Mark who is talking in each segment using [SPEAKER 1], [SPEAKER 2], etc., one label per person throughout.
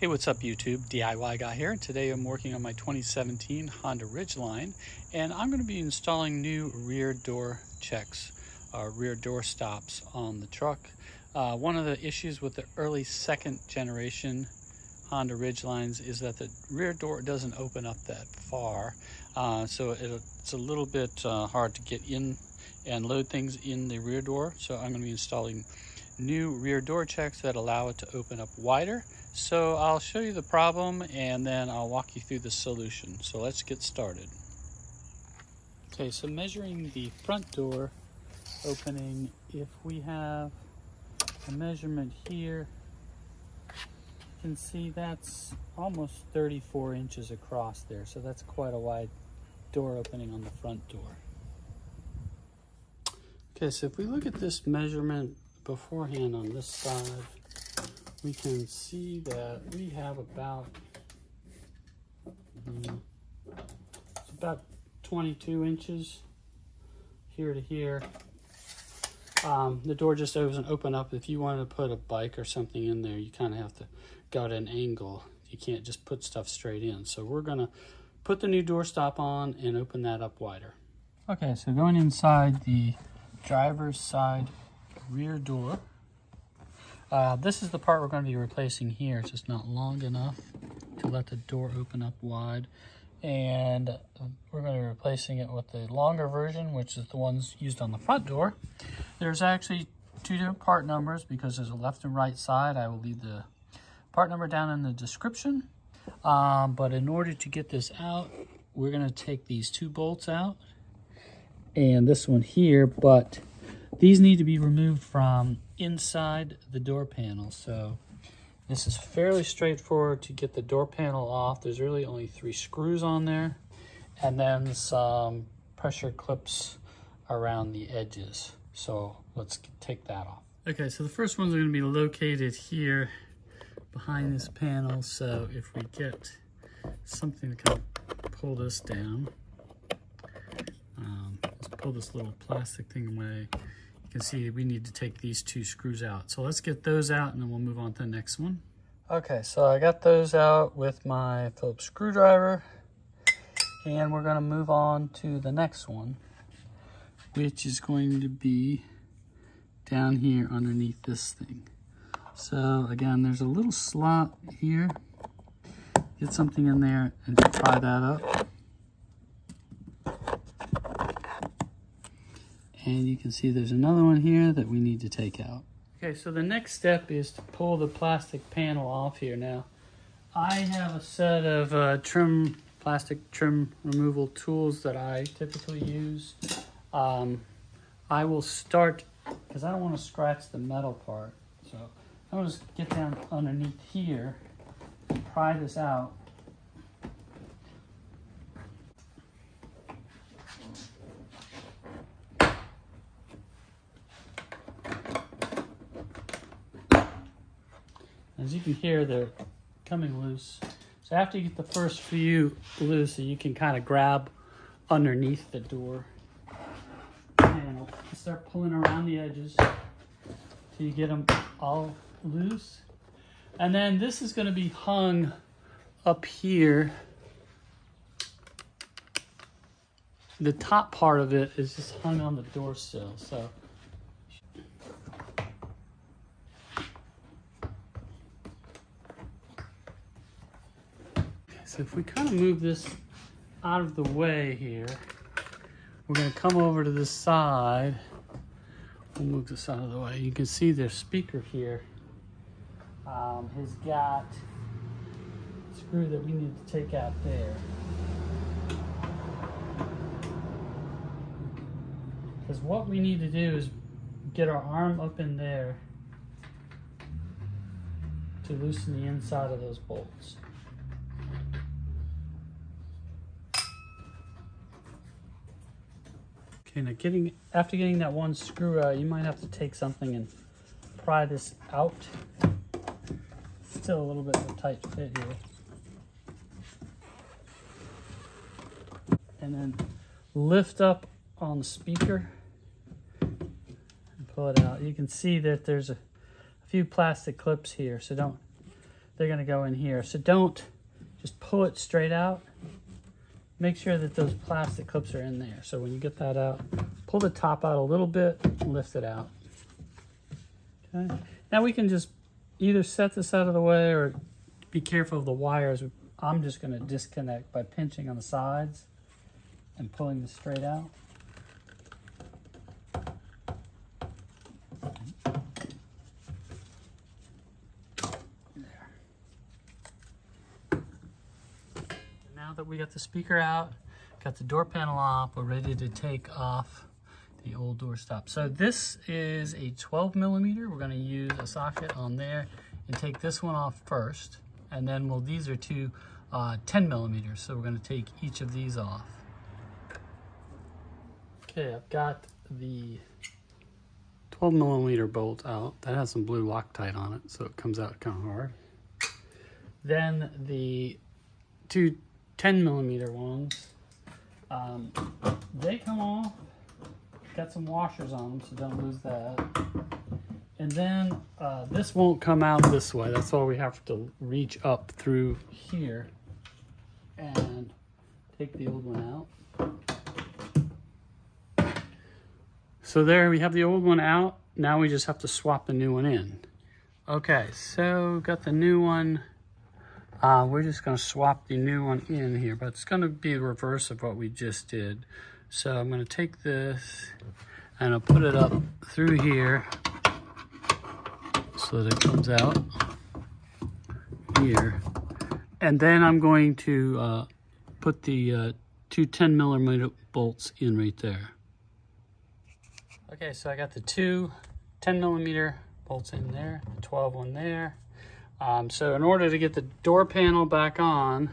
[SPEAKER 1] Hey, what's up YouTube? DIY Guy here. Today I'm working on my 2017 Honda Ridgeline and I'm going to be installing new rear door checks, uh, rear door stops on the truck. Uh, one of the issues with the early second generation Honda Ridgelines is that the rear door doesn't open up that far. Uh, so it, it's a little bit uh, hard to get in and load things in the rear door. So I'm going to be installing new rear door checks that allow it to open up wider so I'll show you the problem and then I'll walk you through the solution. So let's get started. Okay, so measuring the front door opening, if we have a measurement here, you can see that's almost 34 inches across there. So that's quite a wide door opening on the front door. Okay, so if we look at this measurement beforehand on this side, we can see that we have about um, about 22 inches here to here. Um, the door just doesn't open up. If you wanted to put a bike or something in there, you kind of have to go at an angle. You can't just put stuff straight in. So we're going to put the new door stop on and open that up wider. Okay, so going inside the driver's side rear door, uh, this is the part we're going to be replacing here. It's just not long enough to let the door open up wide. And we're going to be replacing it with the longer version, which is the ones used on the front door. There's actually two different part numbers because there's a left and right side. I will leave the part number down in the description. Um, but in order to get this out, we're going to take these two bolts out and this one here, but these need to be removed from inside the door panel. So this is fairly straightforward to get the door panel off. There's really only three screws on there and then some pressure clips around the edges. So let's take that off. Okay, so the first ones are gonna be located here behind this panel. So if we get something to kind of pull this down, um, let's pull this little plastic thing away you can see we need to take these two screws out. So let's get those out and then we'll move on to the next one. Okay, so I got those out with my Phillips screwdriver and we're gonna move on to the next one, which is going to be down here underneath this thing. So again, there's a little slot here. Get something in there and pry that up. And you can see there's another one here that we need to take out. Okay, so the next step is to pull the plastic panel off here. Now, I have a set of uh, trim, plastic trim removal tools that I typically use. Um, I will start, because I don't want to scratch the metal part. So I'm to get down underneath here and pry this out. As you can hear, they're coming loose. So after you get the first few loose, you can kind of grab underneath the door panel. Start pulling around the edges till you get them all loose. And then this is going to be hung up here. The top part of it is just hung on the door sill. So So if we kind of move this out of the way here, we're going to come over to this side. We'll move this out of the way. You can see the speaker here um, has got screw that we need to take out there. Because what we need to do is get our arm up in there to loosen the inside of those bolts. Getting after getting that one screw out, you might have to take something and pry this out. Still a little bit of a tight fit here. And then lift up on the speaker and pull it out. You can see that there's a, a few plastic clips here, so don't they're gonna go in here. So don't just pull it straight out. Make sure that those plastic clips are in there. So when you get that out, pull the top out a little bit, lift it out. Okay. Now we can just either set this out of the way or be careful of the wires. I'm just gonna disconnect by pinching on the sides and pulling this straight out. Now that we got the speaker out, got the door panel off, we're ready to take off the old door stop. So this is a 12 millimeter. We're gonna use a socket on there and take this one off first. And then, well, these are two uh, 10 millimeters. So we're gonna take each of these off. Okay, I've got the 12 millimeter bolt out. That has some blue Loctite on it, so it comes out kind of hard. Then the two 10 millimeter ones, um, they come off. Got some washers on them, so don't lose that. And then uh, this won't come out this way. That's why we have to reach up through here and take the old one out. So there we have the old one out. Now we just have to swap the new one in. Okay, so got the new one. Uh, we're just gonna swap the new one in here, but it's gonna be the reverse of what we just did. So I'm gonna take this and I'll put it up through here so that it comes out here. And then I'm going to uh, put the uh, two 10 millimeter bolts in right there. Okay, so I got the two 10 millimeter bolts in there, the 12 one there. Um, so in order to get the door panel back on,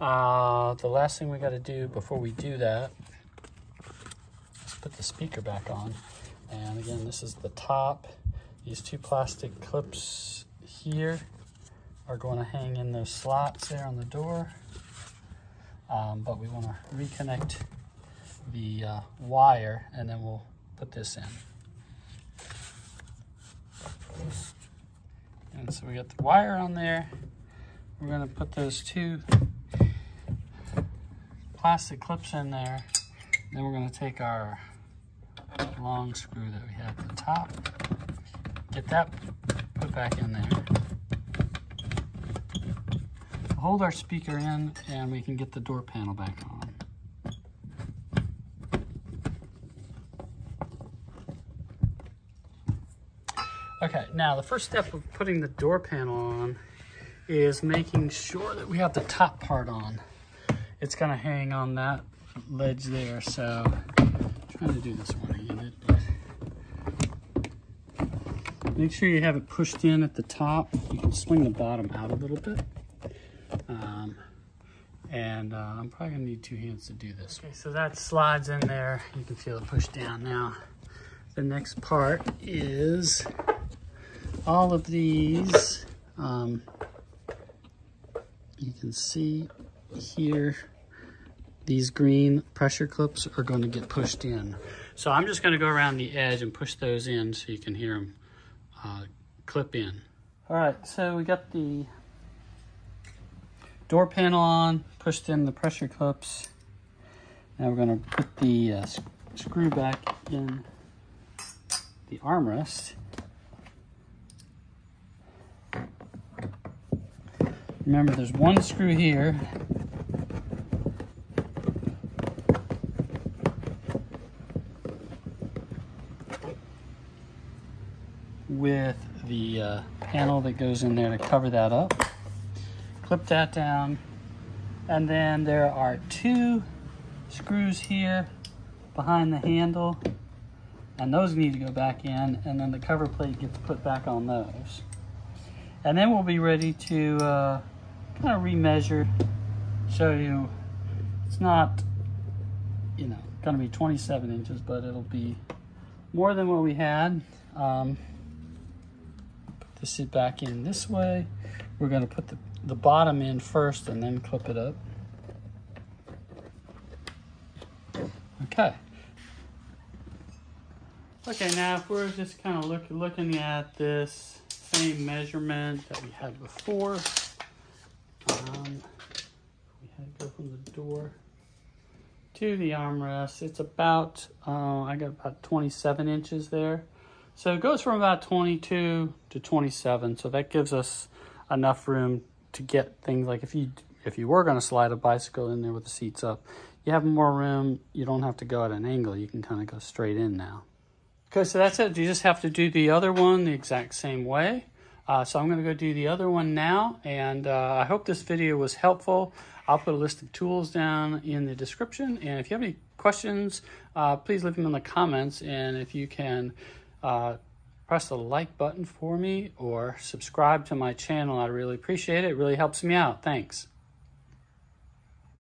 [SPEAKER 1] uh, the last thing we got to do before we do that is put the speaker back on. And again, this is the top. These two plastic clips here are going to hang in those slots there on the door. Um, but we want to reconnect the uh, wire and then we'll put this in. And so we got the wire on there. We're gonna put those two plastic clips in there. Then we're gonna take our long screw that we have at the top, get that put back in there. Hold our speaker in and we can get the door panel back on. Okay, now the first step of putting the door panel on is making sure that we have the top part on. It's gonna hang on that ledge there, so I'm trying to do this one-handed. Make sure you have it pushed in at the top. You can swing the bottom out a little bit. Um, and uh, I'm probably gonna need two hands to do this. Okay, so that slides in there. You can feel it push down now. The next part is all of these, um, you can see here, these green pressure clips are going to get pushed in. So I'm just going to go around the edge and push those in so you can hear them uh, clip in. All right, so we got the door panel on, pushed in the pressure clips. Now we're going to put the uh, screw back in the armrest. Remember, there's one screw here. With the uh, panel that goes in there to cover that up. Clip that down. And then there are two screws here behind the handle. And those need to go back in. And then the cover plate gets put back on those. And then we'll be ready to uh, kind of remeasure, show you it's not, you know, going to be 27 inches, but it'll be more than what we had. Um, put this back in this way. We're going to put the, the bottom in first and then clip it up. Okay. Okay, now if we're just kind of look, looking at this same measurement that we had before. Um, we had to go from the door to the armrest. It's about, uh, I got about 27 inches there. So it goes from about 22 to 27. So that gives us enough room to get things like if you if you were going to slide a bicycle in there with the seats up, you have more room. You don't have to go at an angle. You can kind of go straight in now. Okay, so that's it. You just have to do the other one the exact same way. Uh, so I'm going to go do the other one now, and uh, I hope this video was helpful. I'll put a list of tools down in the description, and if you have any questions, uh, please leave them in the comments, and if you can uh, press the like button for me or subscribe to my channel, I'd really appreciate it. It really helps me out. Thanks.